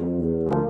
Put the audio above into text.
Mm-hmm.